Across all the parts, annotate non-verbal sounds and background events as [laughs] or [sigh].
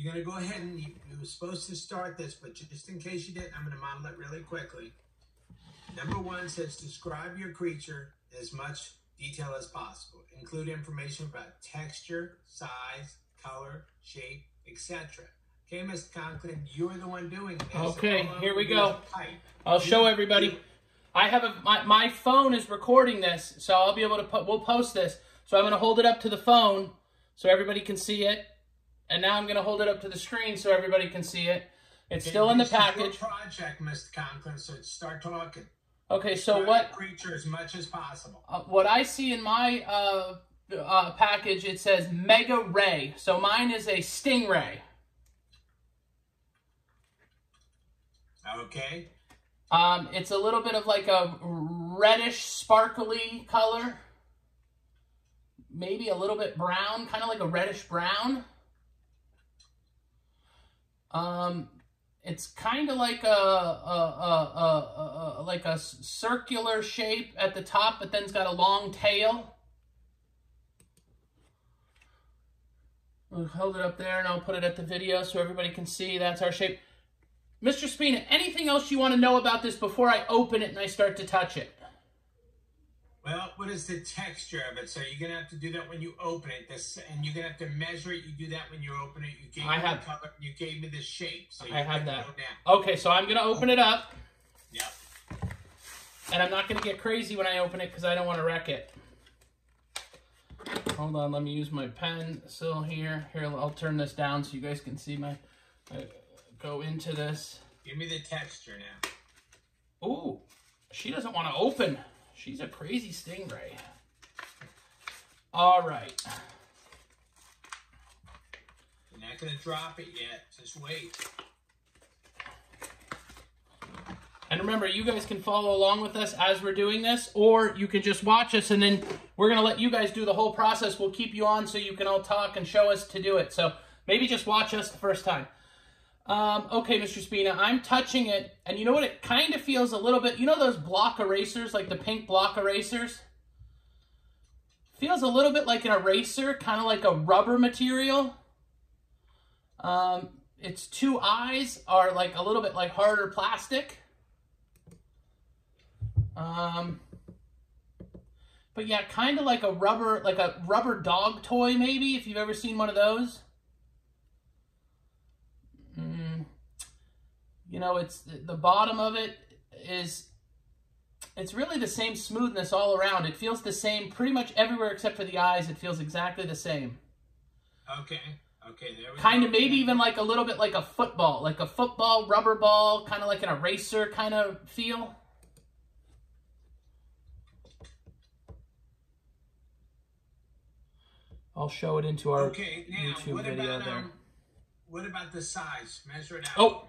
you're going to go ahead and you, you were supposed to start this, but just in case you didn't, I'm going to model it really quickly. Number one says describe your creature as much detail as possible. Include information about texture, size, color, shape, etc. Okay, Mr. Conklin, you're the one doing this. Okay, here we go. I'll show You- everybody. I have a my, my phone is recording this, so I'll be able to put we'll post this. So I'm gonna hold it up to the phone so everybody can see it. And now I'm gonna hold it up to the screen so everybody can see it. It's still in the this is your package. project, Mr. Conklin, so start talking. Okay, so what creature as much as possible. uh, what I see in my uh, uh, package, it says Mega Ray. So mine is a Stingray. Okay. Um, it's a little bit of like a reddish, sparkly color. Maybe a little bit brown, kind of like a reddish brown. Um, it's kind of like a, a, a, a, like a circular shape at the top, but then it's got a long tail. We'll hold it up there and I'll put it at the video so everybody can see that's our shape. Mr. Spina, anything else you want to know about this before I open it and I start to touch it? What is the texture of it? So you're gonna have to do that when you open it. This, and you're gonna have to measure it. You do that when you open it. You gave I me have- the color. You gave me the shape. So you I have that. Okay, so I'm going to open it up, Yep. and I'm not going to get crazy when I open it because I don't want to wreck it. Hold on, let me use my pen pencil here. Here, I'll turn this down so you guys can see my... I go into this. Give me the texture now. Ooh, she doesn't want to open. She's a crazy stingray. All right. You're not gonna drop it yet. Just wait. And remember, you guys can follow along with us as we're doing this, or you can just watch us and then we're going to let you guys do the whole process. We'll keep you on so you can all talk and show us to do it. So maybe just watch us the first time. Um, okay, Mr. Spina, I'm touching it, and you know what? It kind of feels a little bit, you know those block erasers, like the pink block erasers? Feels a little bit like an eraser, kind of like a rubber material. Um, its two eyes are like a little bit like harder plastic. Um, but yeah, kind of like a rubber, like a rubber dog toy, maybe if you've ever seen one of those. You know, it's the bottom of it is. It's really the same smoothness all around. It feels the same pretty much everywhere except for the eyes. It feels exactly the same. Okay. Okay. There we Kind go. of maybe even like a little bit like a football, like a football rubber ball, kind of like an eraser kind of feel. I'll show it into our Okay. Now, YouTube video about there. um? What about the size? Measure it out. Oh,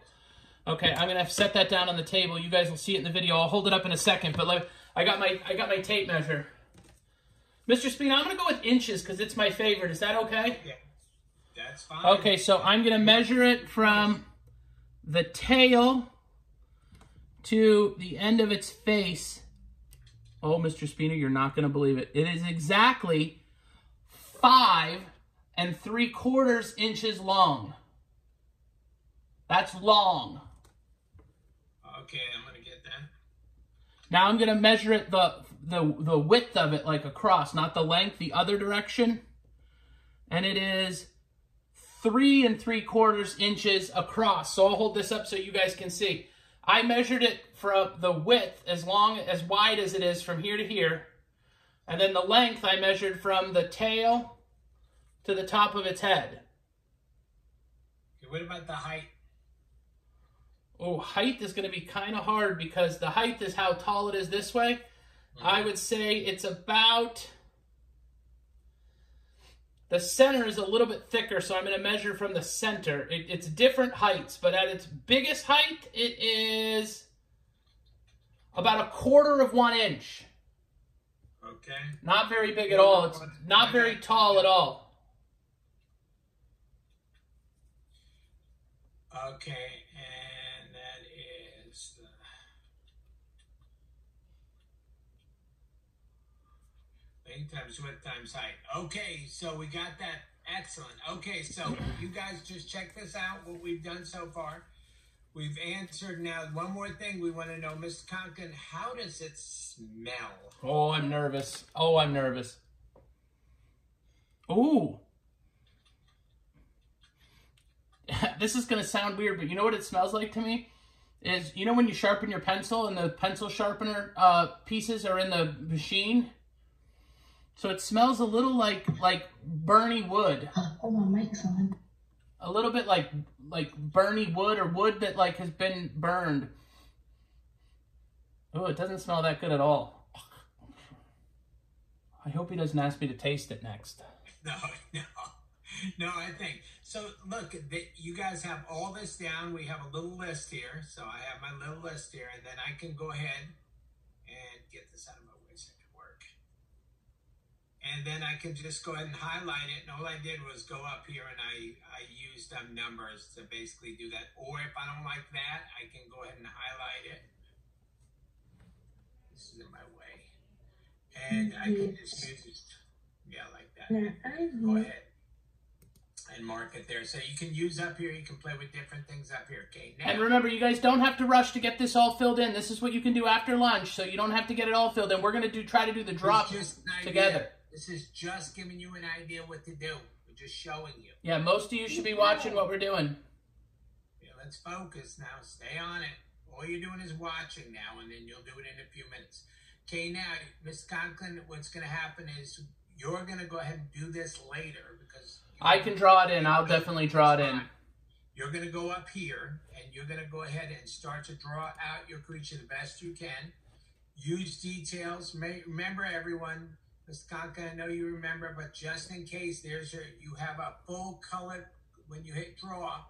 okay. I'm gonna set that down on the table. You guys will see it in the video. I'll hold it up in a second. But like, I got my I got my tape measure. Mr. Spina, I'm gonna go with inches because it's my favorite. Is that okay? Yeah. That's fine. Okay, so I'm gonna measure it from the tail to the end of its face. Oh, Mr. Spina, you're not gonna believe it. It is exactly five and three quarters inches long. That's long. Okay, I'm gonna get that. Now I'm gonna measure it the the the width of it like across, not the length, the other direction. And it is three and three quarters inches across. So I'll hold this up so you guys can see. I measured it from the width as long as wide as it is from here to here. And then the length I measured from the tail to the top of its head. Okay, what about the height? Oh, height is going to be kind of hard because the height is how tall it is this way. Hmm. I would say it's about. The center is a little bit thicker, so I'm going to measure from the center. It, it's different heights, but at its biggest height, it is about a quarter of one inch. Okay. Not very big at all. It's not very tall at all. Okay, and the. Length times width times height. Okay, so we got that Excellent. Okay, so you guys just check this out, what we've done so far. We've answered now one more thing we want to know, Mr. Conklin, how does it smell? Oh, I'm nervous. Oh, I'm nervous. Ooh. [laughs] this is going to sound weird, but you know what it smells like to me? Is, you know when you sharpen your pencil and the pencil sharpener uh, pieces are in the machine? So it smells a little like like burny wood. Oh, my mic's on. A little bit like like burny wood or wood that like has been burned. Oh, it doesn't smell that good at all. I hope he doesn't ask me to taste it next. [laughs] No, no, no. I think so. Look, the, you guys have all this down. We have a little list here. So I have my little list here, and then I can go ahead and get this out of my way so it can work. And then I can just go ahead and highlight it. And all I did was go up here and I I used um, numbers to basically do that. Or if I don't like that, I can go ahead and highlight it. This is in my way, and I can just use it. Yeah, like that I go ahead and mark it there. So you can use up here, you can play with different things up here. Okay, now, And remember, you guys don't have to rush to get this all filled in. This is what you can do after lunch, so you don't have to get it all filled in. We're gonna do try to do the drop together. This is just giving you an idea what to do. We're just showing you. Yeah, most of you should be watching what we're doing. Yeah, let's focus now. Stay on it. All you're doing is watching now, and then you'll do it in a few minutes. Okay, now, Miss Conklin, what's going to happen is you're going to go ahead and do this later because I can draw it in. I'll definitely draw it in. You're going to go up here and you're going to go ahead and start to draw out your creature the best you can. Use details. May, remember, everyone, Mr. Conklin, I know you remember, but just in case there's a, you have a full color, when you hit draw,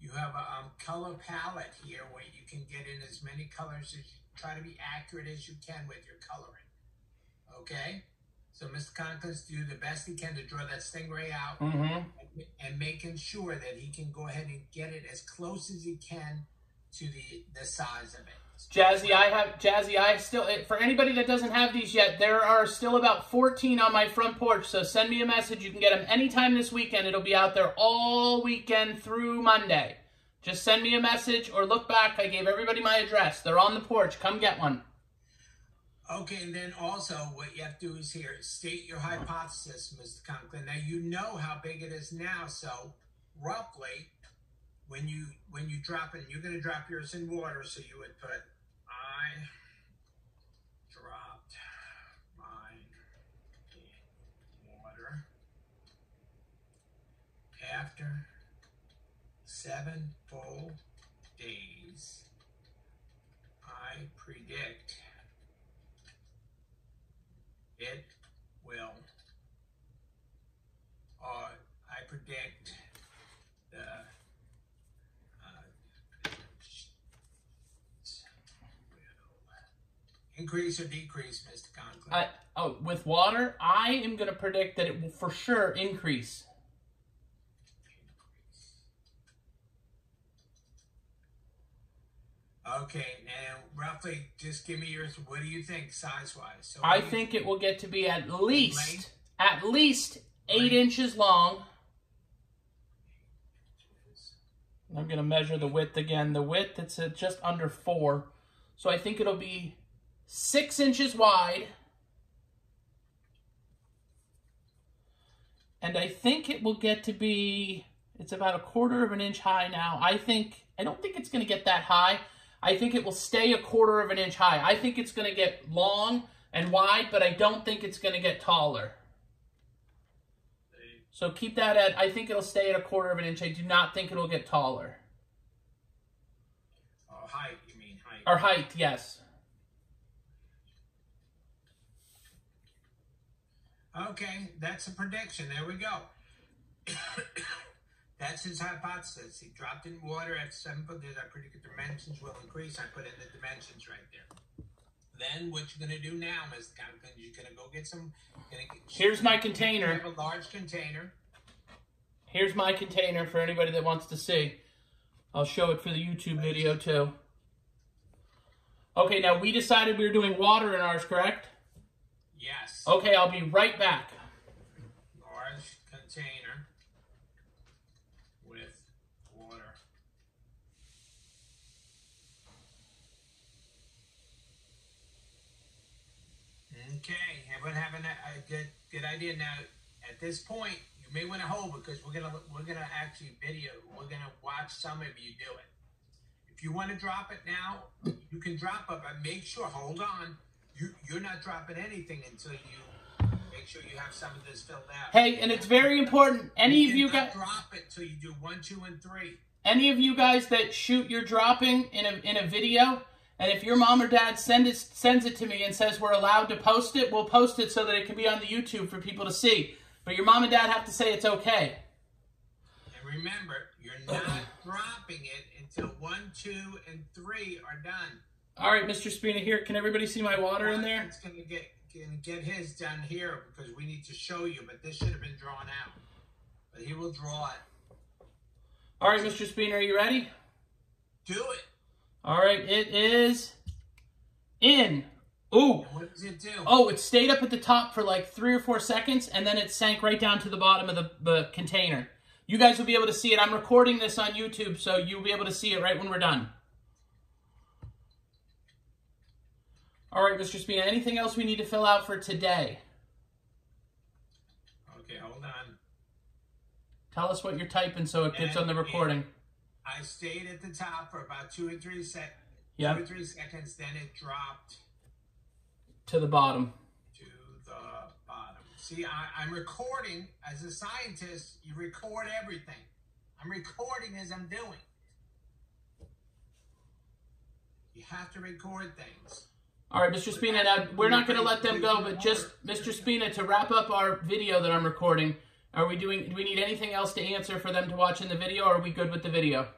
you have a um, color palette here where you can get in as many colors as you try to be accurate as you can with your coloring. Okay? So Mr. Conklin's do the best he can to draw that stingray out Mm-hmm. and making sure that he can go ahead and get it as close as he can to the the size of it. Jazzy, I have Jazzy. I still eh, for anybody that doesn't have these yet, there are still about 14 on my front porch. So send me a message. You can get them anytime this weekend. It'll be out there all weekend through Monday. Just send me a message or look back. I gave everybody my address. They're on the porch. Come get one. Okay, and then also what you have to do is here state your uh-huh. hypothesis, Mr. Conklin. Now you know how big it is now, so roughly when you when you drop it, you're gonna drop yours in water, so you would put I dropped mine in water after seven full days. I predict it will, or I predict the uh, increase or decrease, Mr. Conklin. I, oh, with water, I am going to predict that it will for sure increase. Okay, roughly, just give me yours. What do you think, size wise? So I what do you- think it will get to be at least Length? at least eight Length? inches long. I'm going to measure the width again. The width, it's just under four. So I think it'll be six inches wide. And I think it will get to be, it's about a quarter of an inch high now. I think, I don't think it's going to get that high. I think it will stay a quarter of an inch high. I think it's going to get long and wide, but I don't think it's going to get taller. So keep that at, I think it'll stay at a quarter of an inch. I do not think it'll get taller. Oh, height, you mean height. Or height, yes. Okay, that's a prediction. There we go. That's his hypothesis. He dropped in water at seven foot. There's I predict the dimensions will increase. I put in the dimensions right there. Then what you're gonna do now, Mr. Conklin, you're gonna go get some. Get, Here's my container. have a large container. Here's my container for anybody that wants to see. I'll show it for the YouTube video too. Okay, now we decided we were doing water in ours, correct? Yes. Okay, I'll be right back. Large container. Okay, everyone having a, a good good idea now. At this point, you may want to hold because we're gonna we're gonna actually video. We're gonna watch some of you do it. If you want to drop it now, you can drop it, but make sure. Hold on, you you're not dropping anything until you make sure you have some of this filled out. Hey, and it's very important. Any of you guys, drop it till you do one, two, and three. any of you guys that shoot your dropping in a in a video, and if your mom or dad send it sends it to me and says we're allowed to post it, we'll post it so that it can be on the YouTube for people to see. But your mom and dad have to say it's okay. And remember, you're not dropping it until one, two, and three are done. All right, Mr. Spina, here. Can everybody see my water in there? It's gonna get gonna get his done here because we need to show you, but this should have been drawn out. But he will draw it. All right, Mr. Spina, are you ready? Do it. All right, it is in. Ooh. What does it do? Oh, it stayed up at the top for like three or four seconds, and then it sank right down to the bottom of the, the container. You guys will be able to see it. I'm recording this on YouTube, so you'll be able to see it right when we're done. All right, Mr. Spina, anything else we need to fill out for today? Okay, hold on. Tell us what you're typing so it gets on the recording. I stayed at the top for about two or three sec Yeah. two or three seconds, then it dropped To the bottom. to the bottom. See, I, I'm recording as a scientist. You record everything. I'm recording as I'm doing. You have to record things. All right, Mr. Spina, now we're not going to let them go, but just, Mr. Spina, to wrap up our video that I'm recording, are we doing, do we need anything else to answer for them to watch in the video, or are we good with the video?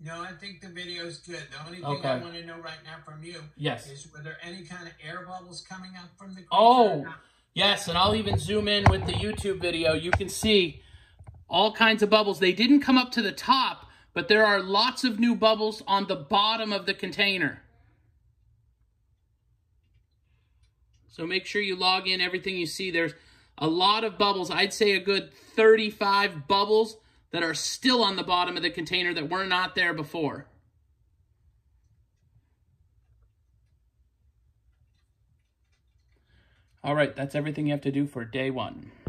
No, I think the video's good. The only thing Okay. I want to know right now from you Yes. is were there any kind of air bubbles coming up from the Oh. Yes, and I'll even zoom in with the YouTube video. You can see all kinds of bubbles. They didn't come up to the top, but there are lots of new bubbles on the bottom of the container. So make sure you log in everything you see. There's a lot of bubbles. I'd say a good 35 bubbles that are still on the bottom of the container that were not there before. All right, that's everything you have to do for day one.